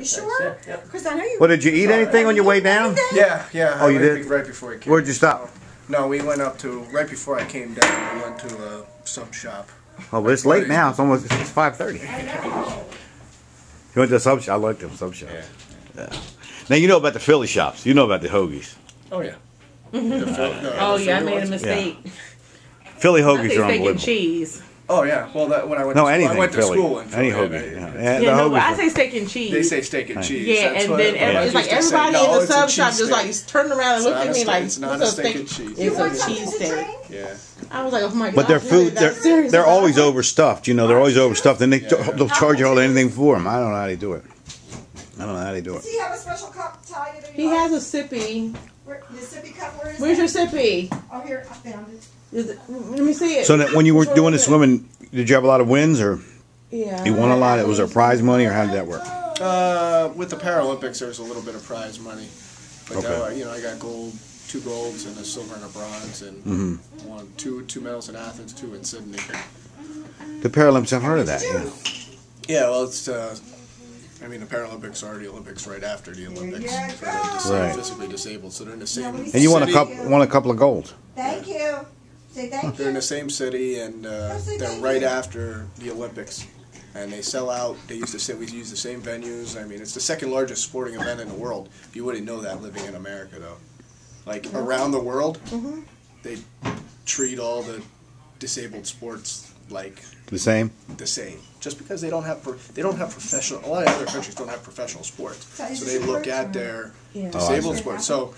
You sure? Yeah, Because I know you. Well, did you eat anything on your way down? Yeah, yeah. Oh, you right, did? Right before I came. Where'd you stop? Oh, no, we went up to right before I came down. We went to uh, a sub shop. Oh, but it's late now. It's almost it's five thirty. You went to a sub shop. I like them sub shops. Yeah. yeah. Now you know about the Philly shops. You know about the hoagies. Oh yeah. Oh yeah, I made a mistake. Philly I hoagies are steak and unbelievable. cheese. Oh yeah. Well, that, when I went No, to school, anything I went to Philly. school in Any Philly. hoagie. yeah. Yeah. Yeah, Yeah, no, but I say steak and cheese. They say steak and cheese. yeah, That's and then I- every, it's like used to say, everybody no, in the sub shop just cheesesteak. like turned around and It's looked at me steak- like, it's not "What's a a steak steak? and cheese. It's You a want something to Yeah. I was like, oh my god. But their really food, that they're, serious they're always it? overstuffed. You know, they're always overstuffed, and they Yeah. they'll charge you all anything for them. I don't know how they do it. I don't know how they do it. Does he have a special cup to tie it in He has a sippy. Where, the sippy cup, where is Where's your sippy? Oh, here, I found it. Is it, let me see it. So that when you were Which doing the swimming, did you have a lot of wins, or yeah, you won a lot? It was there prize money, or how did that work? Uh, with the Paralympics, there's a little bit of prize money. Like Okay. uh, you know, I got gold, two golds, and a silver and a bronze, and Mm-hmm. one, two, two medals in Athens, two in Sydney. The Paralympics, I've heard of that. Yeah. Yeah, well, it's. Uh, I mean, the Paralympics are the Olympics right after the Olympics Yeah, for the dis- Right. physically disabled. So they're in the same. And you won a city. couple, won a couple of golds. Thank you. Say thank They're in the same city, and uh, say they're thank right you. after the Olympics. And they sell out. They used to say we use the same venues. I mean, it's the second largest sporting event in the world. You wouldn't know that living in America, though. Like around the world, Mm-hmm. they treat all the disabled sports like The same. the same. Just because they don't have pro- they don't have professional. A lot of other countries don't have professional sports, So so this they your look first at their Yeah. Oh, disabled see. sports. So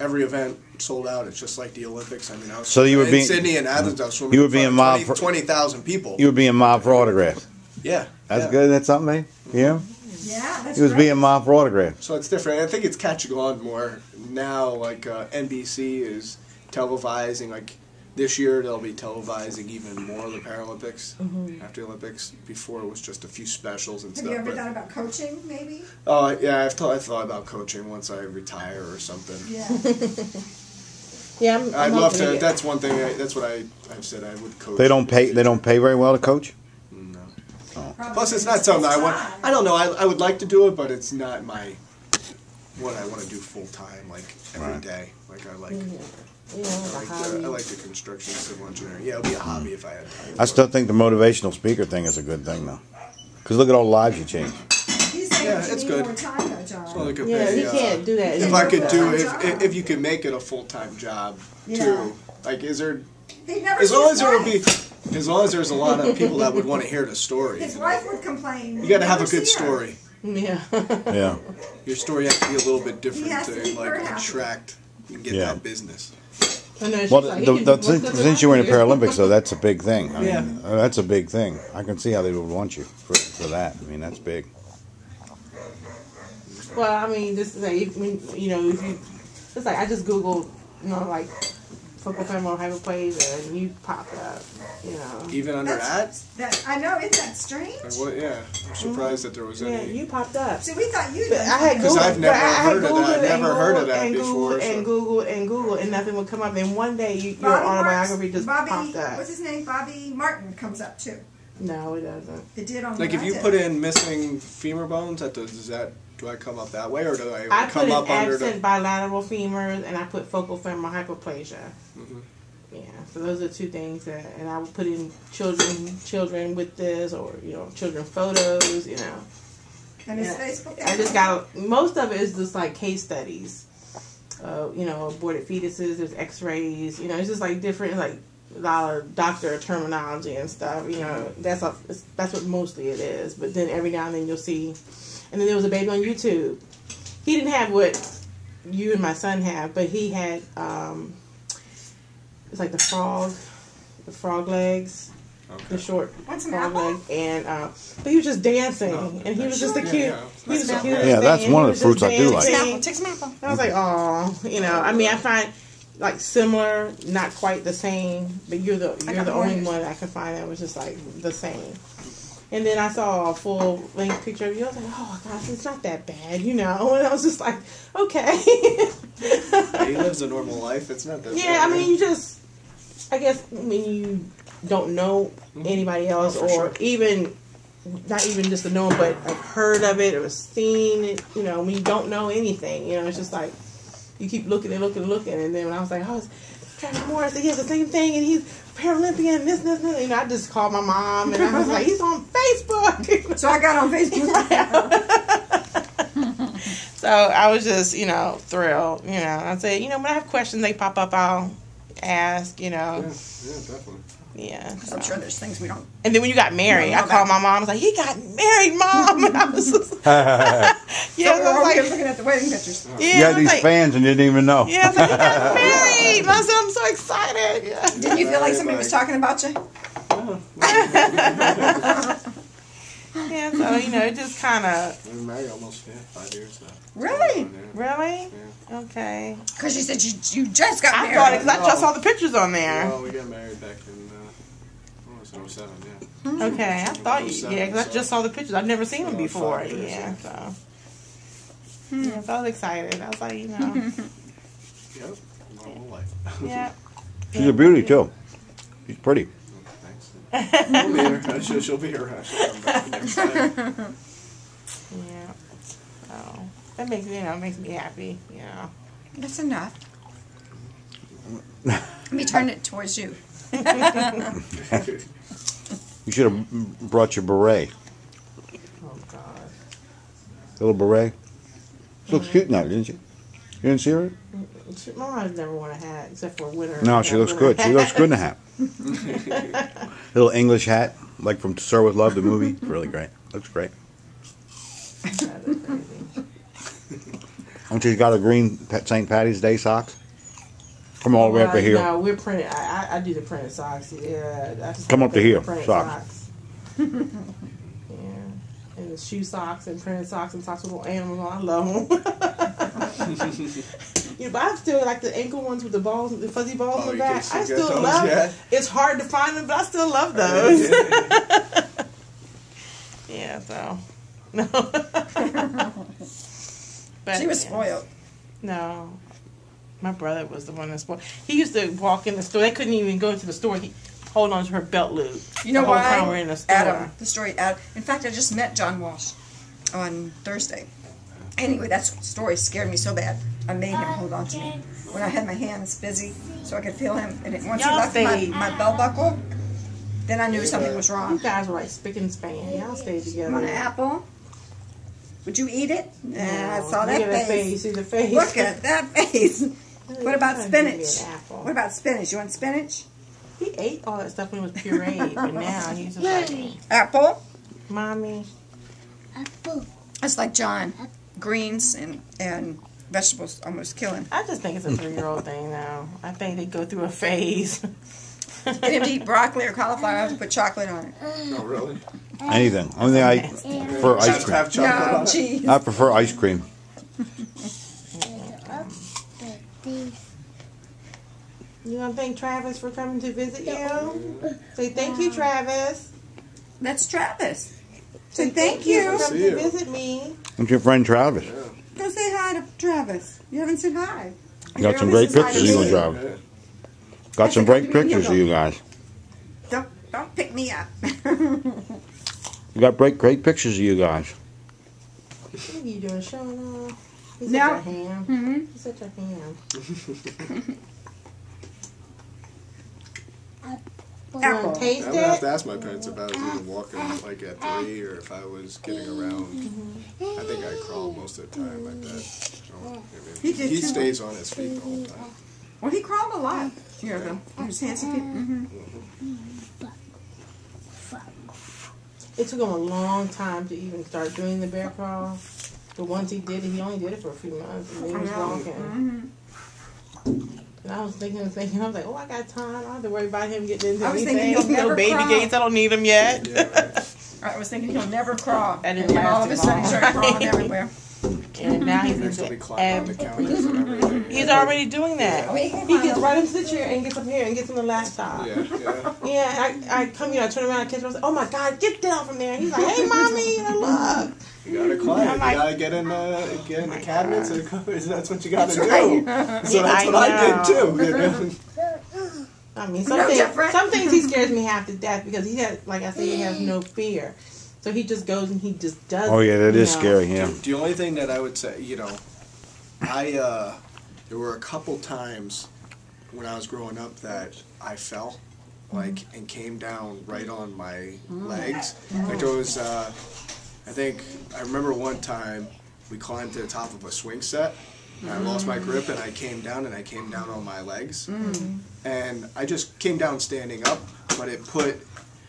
every event sold out. It's just like the Olympics. I mean, I was So you were in being- Sydney and Athens. I was swimming You were in front being of mobbed 20 for- 20,000 people. You were being mobbed for autographs. yeah, That's yeah. good. That's something, eh? Yeah. Yeah, that's He was great. being mobbed for autographs. So it's different. I think it's catching on more now. Like uh, NBC is televising. Like this year, they'll be televising even more of the Paralympics mm-hmm. after the Olympics. Before it was just a few specials and Have stuff. you ever but- thought about coaching, maybe? Oh yeah, I've thought I thought about coaching once I retire or something. Yeah. Yeah, I'm, I'd I'm love to. get- That's one thing. I, that's what I I've said I would coach. They don't pay. They don't pay very well to coach. No. Probably Plus, it's not something I want. I don't know. I, I would like to do it, but it's not my what I want to do full time, like every Right. day. Like I like. You I like, the the, hobby. I like the construction civil engineering. Yeah, it'd be a hobby if I had time. I still think the motivational speaker thing is a good thing, though. Because look at all the lives you change. Yeah, it's good. more time, though, John. So Yeah, pay, he uh, can't do that. If. I could do, if, if if you could make it a full time job Yeah. too, like is there He never as long as there would be, as long as there's a lot of people that would want to hear the story. His you know. wife would complain. You got to have a good story. Yeah. Yeah. Your story has to be a little bit different to to like attract and get Yeah. that business. And then Well, like, the, the, do most of since, since you were in the. Paralympics, though, that's a big thing. I mean, Yeah. uh, that's a big thing. I can see how they would want you for, for that. I mean, that's big. Well, I mean, this is like, you know, if you, it's like I just googled, you know, like focal femoral hypoplasia, and you popped up, you know. Even under That's, that I know. Isn't that strange? like, what, yeah, I'm surprised that there was Yeah, any. you popped up. See, we thought you did. I had 'Cause Googled, I've never but I had heard of that. I've and never heard of that and before, Googled so- and Googled and Googled, and nothing would come up. And one day, you, your Bobby autobiography Marks- just Bobby, popped up. What's his name? Bobby Martin comes up too. No, it doesn't. It did on Like if I you did. put in missing femur bones, that does, does that do I come up that way or do I, I come up under I put absent bilateral femurs, and I put focal femoral hypoplasia. Mhm. Yeah, so those are two things that, and I would put in children, children with this, or you know, children photos. You know, and his Yeah. Facebook. I just got most of it is just like case studies. Uh, you know, aborted fetuses. There's X-rays. You know, it's just like different like a lot of doctor terminology and stuff. You know, that's a, that's what mostly it is. But then every now and then you'll see, and then there was a baby on YouTube. He didn't have what you and my son have, but he had um, it's like the frog, the frog legs the short Want some frog apple? leg, and uh, but he was just dancing, Oh, and he was just the yeah, cute. yeah. He was the Nice cutest Yeah, that's and one of the was fruits just I do like. dancing. Take some apple. I was like, oh, you know. I mean, I find like similar, not quite the same, but you're the you're the only one I can find that was just like the same. And then I saw a full length picture of you. I was like, oh gosh, it's not that bad, you know. And I was just like, okay. he lives a normal life. It's not that. Yeah, I mean, you just, I guess, when you don't know Mhm. anybody else, Oh, or sure. even not even just to know, but I've heard of it or seen it. You know, when you don't know anything, you know, it's just like you keep looking and looking and looking. And then when I was like, oh, it's Morris, he has the same thing, and he's Paralympian, and this, this, this. You know, I just called my mom, and I was like, he's on Facebook. So I got on Facebook. so I was just, you know, thrilled. You know, I said, you know, when I have questions, they pop up, I'll ask. You Yeah, know, yeah, definitely. Yeah. because I'm sure there's things we don't. And then when you got married, No, no, I called my mom. I was like, "He got married, mom." And I was just, yeah, so I was like, looking at the wedding pictures. yeah, you had these like, fans and you didn't even know. yeah, I was like, he got married. And I said, I'm so excited. Yeah, Didn't you feel like somebody was talking about you? yeah. So you know, it just kind of I've been married almost yeah, five years now. Really? Really Yeah. okay. Because you said you, you just got I married. thought it because I just saw the pictures on there. Well, we got married back in uh, what was it, 07, yeah. Okay, I thought you, yeah, because I just saw the pictures. I've never seen them before. Yeah, so. Hmm. Yeah, so I was excited. I was like, you know, Yep. My life. yeah. She's a beauty too. She's pretty. Oh, thanks. We'll meet her. She'll, she'll be around. She'll come back next time. Yeah. So that makes you know makes me happy. You know. That's enough. Let me turn it towards you. You should have brought your beret. Oh God. Little beret. She looks cute now, didn't you? You didn't see her? She, my mom's never worn a hat except for winter. No, she looks good. She looks good in a hat. Little English hat, like from Sir with Love, the movie. Really great. Looks great. And she's got her green St. Patty's Day socks. Come all the way up to here. No, we're printed. I, I, I do the printed socks. Yeah, I just Come up to here, Printed socks. yeah, and the shoe socks and printed socks and socks with little animals on. I love them. yeah, but I still like the ankle ones with the balls, the fuzzy balls Oh, in the back. I still those, love. yeah? It's hard to find them, but I still love oh, those. yeah, so no. but, She was yeah. spoiled. No. My brother was the one that spoiled. He used to walk in the store. They couldn't even go into the store. He hold on to her belt loop. You know why? time we're in the store. Adam, the story. Adam. In fact, I just met John Walsh on Thursday. Anyway, that story scared me so bad. I made him hold on to me when I had my hands busy, so I could feel him. And it, once he Y'all left my, stayed. my belt buckle, then I knew something was wrong. You guys were like spick and span. Y'all stayed together. You want an apple? Would you eat it? Nah, I saw that at that face. face. See the face. Look at that face. What about Trying to give me spinach? apple. What about spinach? You want spinach? He ate all that stuff when it was pureed, but now he's just like, Apple? mommy. Apple. That's like John. Greens and, and vegetables almost killing. I just think it's a three-year-old thing now. I think they go through a phase. Get him to eat broccoli or cauliflower. I have to put chocolate on it. Oh, really? Anything. Only thing I prefer ice cream. No, on it? cheese. I prefer ice cream. You gonna thank Travis for coming to visit you? Say thank you, Travis. That's Travis. Say Say thank for you. coming See to visit me. And your friend Travis. Go say hi to Travis. You haven't said hi. Got some great says hi to pictures of you and Travis. Got some great pictures of you guys. Don't, don't pick me up. You got great, great pictures of you guys. What are you doing, showing off? He's No. such a ham. hmm He's such a ham. You Apple. taste I'm gonna have to ask my parents if I was even walking like at three or if I was getting around. I think I crawled most of the time like that. So, I mean, He did he too. stays on his feet the whole time. Well, he crawled a lot. Here, though. His hands and feet. hmm It took him a long time to even start doing the bear crawl. But once he did it, he only did it for a few months, and then he was walking. And I was thinking, thinking, I was like, oh, I got time. I don't have to worry about him getting into I was anything. thinking he'll no baby crawl. gates. I don't need him yet. Yeah, right. I was thinking he'll never crawl. That And didn't all of a sudden he started crawling everywhere. Mm-hmm. and now he's Next he'll be into the everything. and. He's already doing that. Oh, he can He climb gets right into the chair and gets up here and gets on the laptop. Yeah, yeah. Yeah, I, I come here, I turn around, I catch him, I say, oh my God, get down from there. And he's like, hey, mommy, I look. You gotta climb. I'm You gotta get in the get in the oh cabinets and covers. That's what you gotta That's do. right. So that's I what I did too. You know? I mean, some, No things, some things he scares me half to death because he has, like I said, he has no fear. So he just goes and he just does. Oh yeah, that is know. scary. Yeah. The only thing that I would say, you know, I uh, there were a couple times when I was growing up that I fell, like, and came down right on my legs. Like there was, uh, I think I remember one time we climbed to the top of a swing set. And I lost my grip and I came down and I came down on my legs, and I just came down standing up, but it put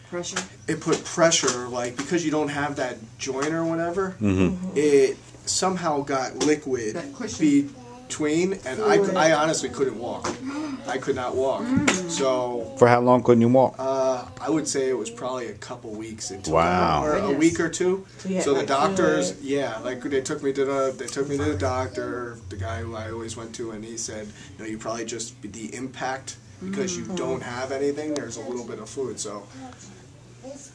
Pressure. it put pressure like because you don't have that joint or whatever Mm-hmm. it somehow got liquid between and I, I honestly couldn't walk i could not walk so For how long couldn't you walk? uh, i would say it was probably a couple weeks into Wow. or a week or two So so the like, doctors fluid. yeah like they took me to the they took me to the doctor the guy who i always went to and he said you know you probably just the impact because you don't have anything there's a little bit of fluid so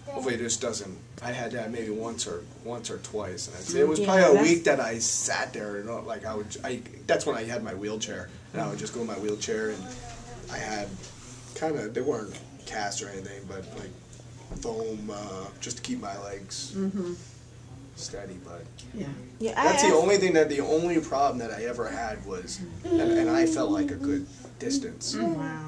Hopefully this doesn't. I had that maybe once or once or twice, and I'd say it was Yeah, probably a week that I sat there and like I would. I that's when I had my wheelchair, and I would just go in my wheelchair, and I had kind of they weren't cast or anything, but like foam uh, just to keep my legs steady. But Yeah. Yeah. I that's the asked- only thing that the only problem that I ever had was, and, and I felt like a good distance. Wow.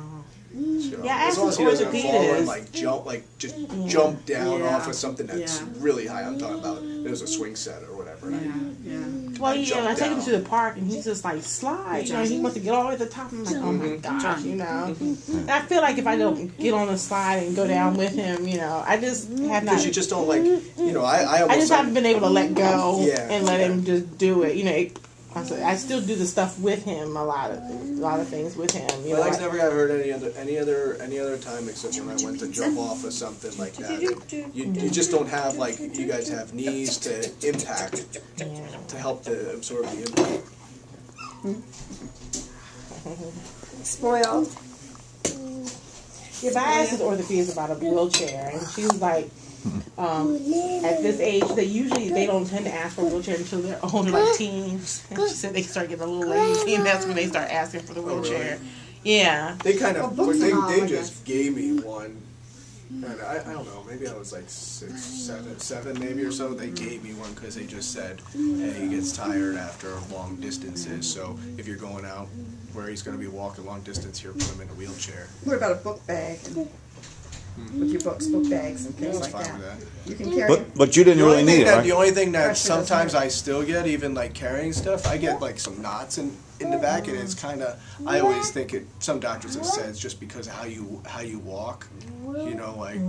So, Yeah, as long as he doesn't this fall and like jump, like just jump down Yeah. off of something that's Yeah. really high. I'm talking about it was a swing set or whatever. and I- Yeah. Well, I yeah, I take him to the park and he's just like slide. You know, he wants to get all the way to the top. I'm like, oh my gosh, you know. And I feel like if I don't get on the slide and go down with him, you know, I just have not. Because you just don't like, you know, I, I I just like, haven't been able to let go Yeah. and let him just do it. You know, it, I still do the stuff with him. A lot of a lot of things with him. You my know, legs like- never got hurt any other any other any other time except when I went to jump off of something like that. You, you just don't have like you guys have knees to impact yeah. to help to absorb the impact. Hmm. Spoiled. Hmm. Yeah, but I asked his orthopedist about a wheelchair, and she was like, um, at this age, they usually they don't tend to ask for a wheelchair until they're older, like teens. And she said they start getting a little lazy, and that's when they start asking for the really? wheelchair. Yeah. They kind of, Well, they, they just gave me one. And I, I don't know, maybe I was like six, seven, seven maybe or so. They gave me one because they just said, hey, he gets tired after long distances. So if you're going out where he's going to be walking long distance here, put him in a wheelchair. What about a book bag? Hmm. With your books, book bags, and things that's like fine that. with that. You can carry. But but you didn't The really need it, that, right? the only thing that Pressure sometimes. I still get, even like carrying stuff, I get like some knots in, in the back, and it's kind of. I always think it. Some doctors have said it's just because of how you how you walk, you know, like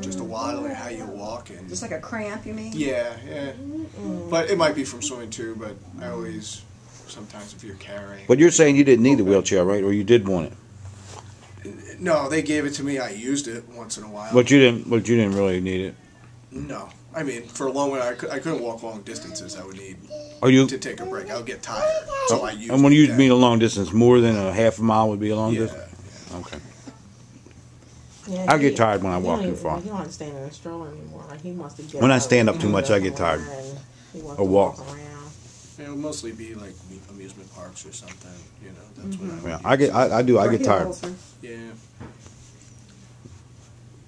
just a waddle and how you walk, and Just like a cramp, you mean? yeah, yeah. But it might be from swimming too. But I always sometimes if you're carrying. But you're saying you didn't need the wheelchair, right? Or you did want it, No, they gave it to me. I used it once in a while. but you didn't. But you didn't really need it. no, I mean for a long way, I, could, I couldn't walk long distances. I would need Are you? to take a break. I would get tired, so oh, I used. And when it you mean a long distance, more than a half a mile would be a long yeah. distance. Okay. yeah I get tired when I walk too far. He don't like stand in a stroller anymore. Like he wants to get. When I stand up too much, I get tired. and Or walk. around. It'll mostly be like amusement parks or something. You know, that's what I would Yeah, use. I get. I, I do. I get tired. hills Yeah.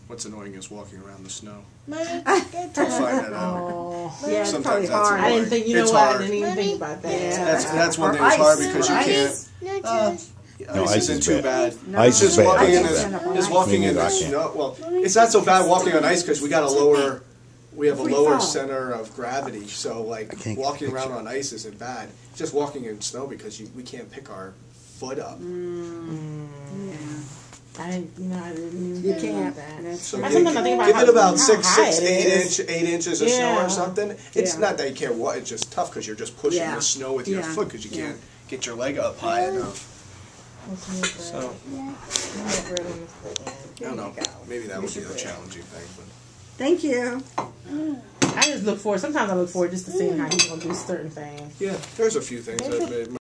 What's annoying is walking around the snow. My I'll find that out. Oh. Yeah, it's probably that's hard. I didn't think. You know It's what? hard. I didn't even think about that. Yeah. That's that's one Or thing. It's hard because you ice. can't. Uh, No, ice ice isn't is too bad. bad. No, Ice It's is just bad. walking I in can the stand is walking in the snow. Well, it's not so bad walking on ice because we got a lower. We have a Free lower fall. center of gravity, so like can't get a walking around on ice isn't bad. Just walking in snow because you, we can't pick our foot up. Mm. I didn't. You I didn't even You can't. that. That's So give, sometimes I give it about how six, high six, it eight is. inch, eight inches of snow or something. It's Yeah. not that you can't walk. It's just tough because you're just pushing Yeah. the snow with your Yeah. foot because you Yeah. can't get your leg up high enough. So, So I don't know. There you go. Maybe that would be your the challenging thing. But Thank you. I just look forward. Sometimes I look forward just to seeing how he's gonna do certain things. yeah, there's a few things that made